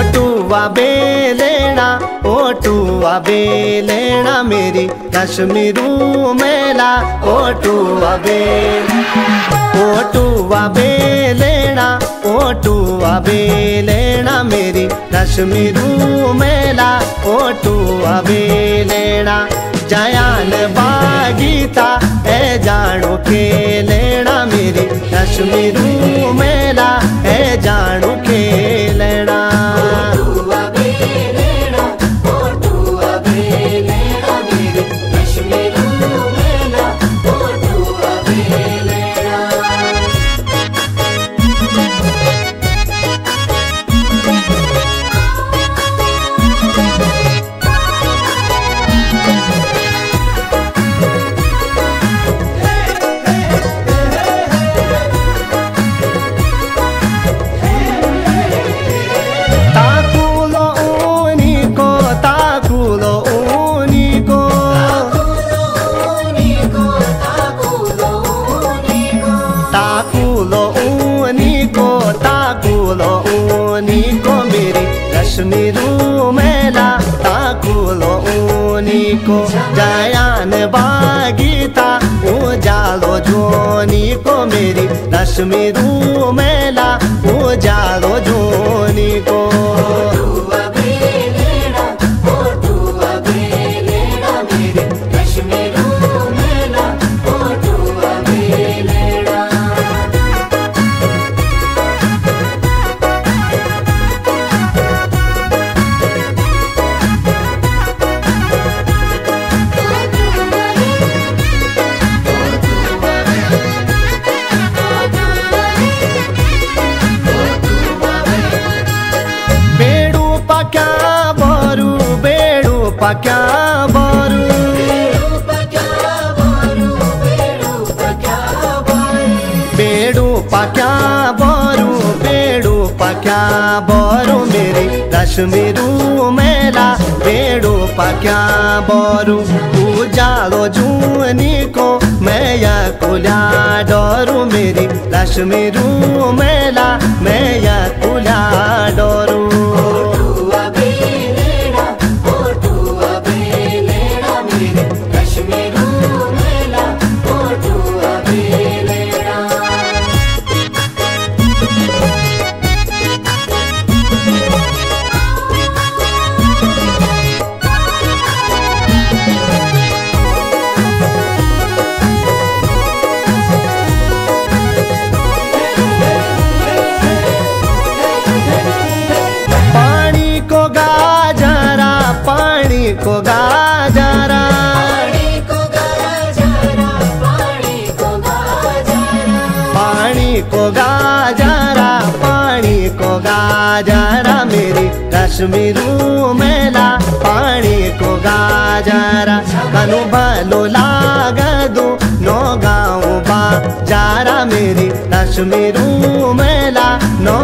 ओटुआ बेलेना ओटुआ बेलेना मेरी कश्मीरू मेला। ओटुआ बेल ओटुआ बेलेना ओटुआ बेलेना मेरी कश्मीरू मेला। ओटुआ बेलेना जयान बागीता ए जानो Yeah. मेला ताकुलो रू मेला बागीता उजालो जोनिको मेरी कश्मीरू मेला पक्या बरु? बेडू पक्या बरु? बेडू पक्या बरु? मेरी कश्मीरू मेला। बेडू पक्या बरु? उजालो जूनिको मैया कुला डरू। मेरी कश्मीरू मेला मैया कुला कश्मीरू मेला, पानी को गाजारा, कनु भलो लाग दो नो गाँव बा जारा मेरी काश्मीरू मेला नो